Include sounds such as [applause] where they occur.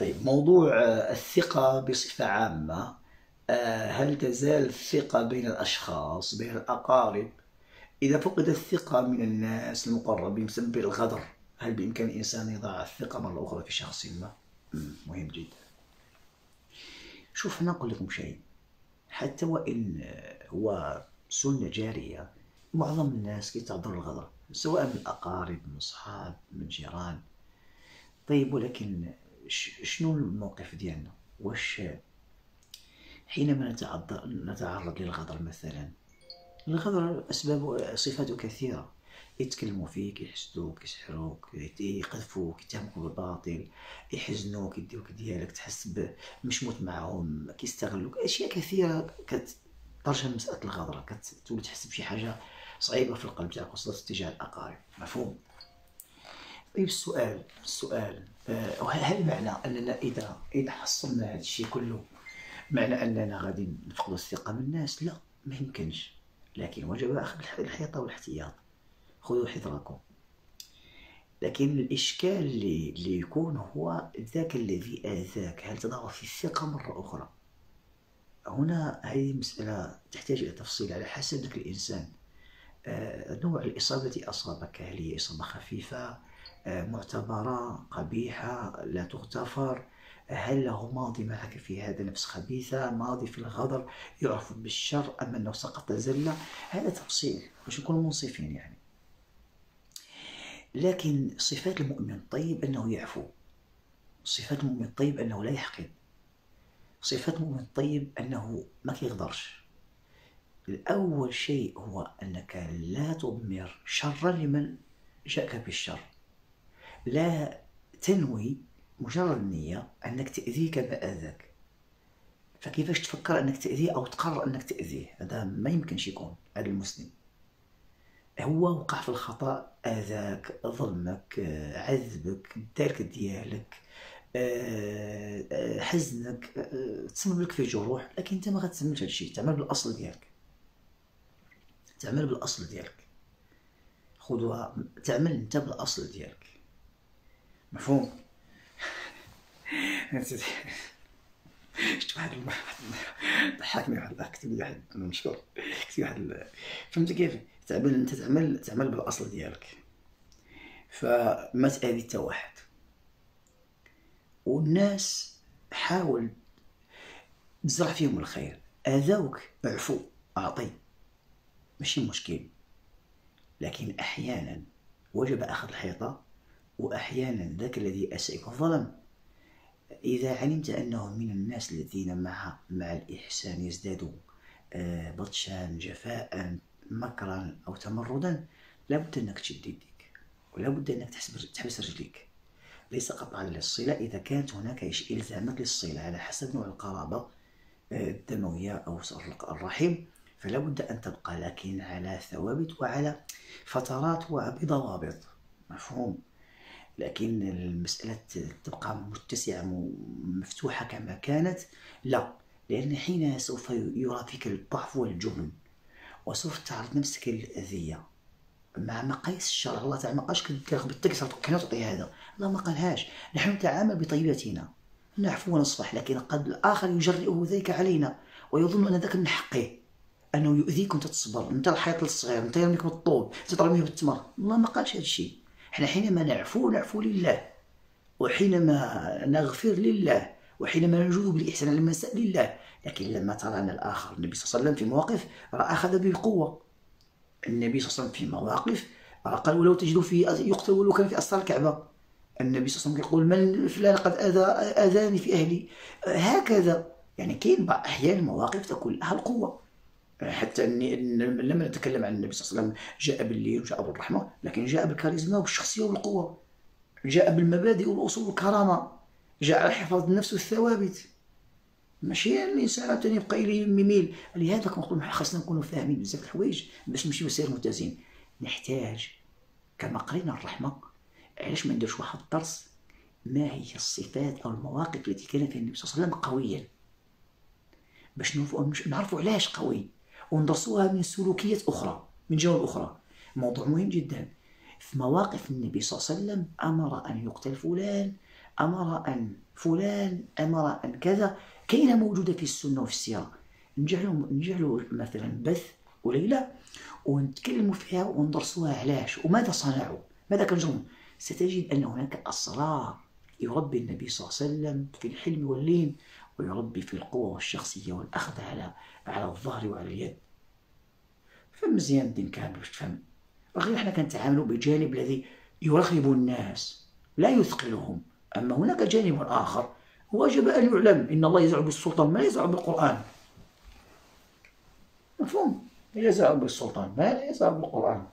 طيب موضوع آه، الثقة بصفة عامة. آه، هل تزال الثقة بين الأشخاص بين الأقارب؟ إذا فقد الثقة من الناس المقربين بسبب الغدر هل بإمكان الإنسان يضع الثقة مرة أخرى في شخص ما؟ مهم جدا. شوف أنا أقول لكم شيء. حتى وإن آه، هو سنة جارية معظم الناس كيتعذر الغدر سواء من الأقارب من أصحاب من جيران. طيب ولكن شنو الموقف ديالنا؟ واش حينما نتعرض للغدر مثلا الغدر أسباب صفاته كثيرة. يتكلموا فيك يحسدوك يسحروك يقذفوك يتهموك بالباطل يحزنوك يديوك ديالك تحس ب- مشموت معهم كيستغلوك. أشياء كثيرة كترجع مسألة الغدر كتولي تحس بشي حاجة صعيبة في القلب تاعك خصوصا تجاه الأقارب. مفهوم. طيب السؤال السؤال آه، هل معنى أننا إذا إذا حصلنا هذا الشيء كله معنى أننا غادي نفقدوا الثقة من الناس لا ما يمكنش. لكن وجب أخذ الح- الحيطة والاحتياط. خذوا حذركم. لكن الإشكال اللي, اللي يكون هو ذاك الذي آذاك. هل تضعه في الثقة مرة أخرى؟ هنا هذه مسألة تحتاج إلى تفصيل. على حسب ذاك الإنسان نوع الإصابة التي أصابك؟ هل هي إصابة خفيفة آه، معتبرة قبيحة لا تغتفر؟ هل له ماضي معك في هذا نفس خبيثة ماضي في الغدر يعرف بالشر أم أنه سقط زلة هذا تفصيل باش نكون منصفين يعني. لكن صفات المؤمن الطيب أنه يعفو. صفات المؤمن الطيب أنه لا يحقد. صفات المؤمن الطيب أنه ما كيغدرش. الأول شيء هو أنك لا تضمر شرا لمن جاءك بالشر. لا تنوي مجرد النية أنك تأذيه كما آذاك. فكيفاش تفكر أنك تأذيه أو تقرر أنك تأذيه؟ هذا ما يمكنش يكون هذا المسلم. هو وقع في الخطأ آذاك ظلمك آه، عذبك الدارك ديالك آه، آه، حزنك تسبب لك في جروح لكن أنت ما غتسميش هذا الشيء تعمل بالأصل ديالك. تعمل بالأصل ديالك. خذوها تعمل أنت بالأصل ديالك. مفهوم؟ [laughs] شفت واحد ضحكني واحد كتب لي واحد أنا مشكور كتب واحد فهمت كيف؟ تعمل أنت تعمل تعمل بالأصل ديالك. فما تأذي حتى واحد. والناس حاول تزرع فيهم الخير. آذوك اعفو اعطي ماشي مشكل. لكن أحيانا وجب أخذ الحيطة وأحيانا ذاك الذي اساك وظلم إذا علمت أنه من الناس الذين مع مع الإحسان يزداد آه، بطشا جفاء مكرا أو تمردا لابد أنك تشد يديك ولابد تحسب تحبس رجليك. ليس قطعا للصلة إذا كانت هناك إلزامات للصلة على حسب نوع القرابة آه، الدموية أو الرحم فلا بد أن تبقى لكن على ثوابت وعلى فترات وبضوابط. مفهوم. لكن المسألة تبقى متسعة مفتوحة كما كانت؟ لا. لأن حين سوف يرى فيك الضعف والجبن وسوف تعرض نفسك للأذية. مع مقاييس الشرع الله تعالى ما قالش بالتكسر كان تعطي هذا. الله ما قالهاش. نحن نتعامل بطيبتنا. نعفو ونصفح لكن قد الآخر يجرئه ذلك علينا ويظن أن ذاك من حقه. أنه يؤذيك وأنت تصبر أنت الحيط الصغير أنت يرميك بالطوب أنت ترميه بالتمر الله ما قالش هذا الشيء. إحنا حينما نعفو نعفو لله. وحينما نغفر لله. وحينما نجود بالإحسان على المساء لله. لكن لما ترانا الآخر النبي صلى الله عليه وسلم في مواقف رأى أخذ بالقوة. النبي صلى الله عليه وسلم في مواقف قال ولو تجدوا في يقتل ولو كان في أسرار الكعبة. النبي صلى الله عليه وسلم يقول من فلان قد أذى أذاني في أهلي. هكذا. يعني كاين بعض أحيانا مواقف تكون لها القوة. حتى إن لما نتكلم عن النبي صلى الله عليه وسلم جاء بالليل وجاء بالرحمة لكن جاء بالكاريزما والشخصية والقوة. جاء بالمبادئ والأصول والكرامة. جاء على حفاظ النفس والثوابت. ماشي الإنسان تاني يبقى إليه يميل لهذا كنقول خاصنا نكونوا فاهمين بزاف الحوايج باش نمشيو سير متزن نحتاج كما قرينا الرحمة علاش ما نديرش واحد الدرس؟ ما هي الصفات أو المواقف التي كان فيها النبي صلى الله عليه وسلم قويا؟ باش نعرفوا علاش قوي. وندرسوها من سلوكيات أخرى من جوانب أخرى. موضوع مهم جدا. في مواقف النبي صلى الله عليه وسلم أمر أن يقتل فلان أمر أن فلان أمر أن كذا. كاينة موجودة في السنة وفي السيرة. نجعلوا نجعلوا مثلا بث وليلة ونتكلموا فيها وندرسوها علاش وماذا صنعوا؟ ماذا كنجرون ستجد أن هناك أسرار يربي النبي صلى الله عليه وسلم في الحلم واللين ويربي في القوة والشخصية والأخذ على على الظهر وعلى اليد. فمزيان الدين كامل باش تفهم. غير إحنا كنتعاملوا بجانب الذي يرغب الناس لا يثقلهم. أما هناك جانب آخر وجب أن يعلم إن الله يزعم بالسلطان ما يزعم بالقرآن. مفهوم؟ يزعم بالسلطان ما يزعم بالقرآن.